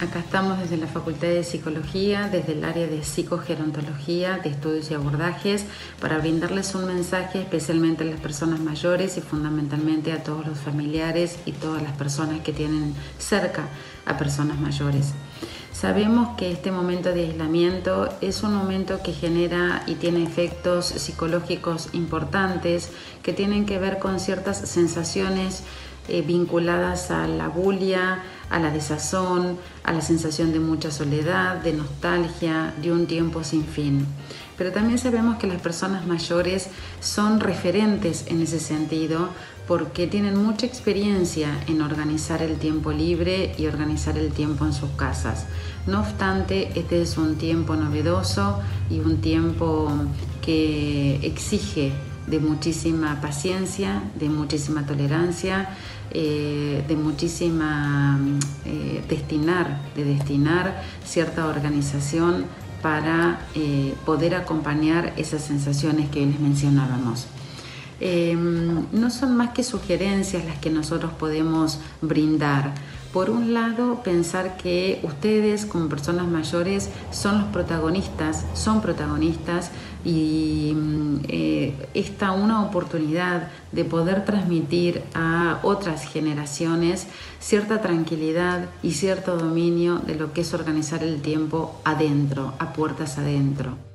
Acá estamos desde la Facultad de Psicología, desde el área de psicogerontología, de estudios y abordajes, para brindarles un mensaje especialmente a las personas mayores y fundamentalmente a todos los familiares y todas las personas que tienen cerca a personas mayores. Sabemos que este momento de aislamiento es un momento que genera y tiene efectos psicológicos importantes que tienen que ver con ciertas sensaciones eh, vinculadas a la bulia, a la desazón, a la sensación de mucha soledad, de nostalgia, de un tiempo sin fin. Pero también sabemos que las personas mayores son referentes en ese sentido porque tienen mucha experiencia en organizar el tiempo libre y organizar el tiempo en sus casas. No obstante, este es un tiempo novedoso y un tiempo que exige de muchísima paciencia, de muchísima tolerancia, eh, de muchísima eh, destinar, de destinar cierta organización para eh, poder acompañar esas sensaciones que les mencionábamos. No son más que sugerencias las que nosotros podemos brindar por un lado, pensar que ustedes como personas mayores son los protagonistas, son protagonistas y mm, eh, esta una oportunidad de poder transmitir a otras generaciones cierta tranquilidad y cierto dominio de lo que es organizar el tiempo adentro, a puertas adentro.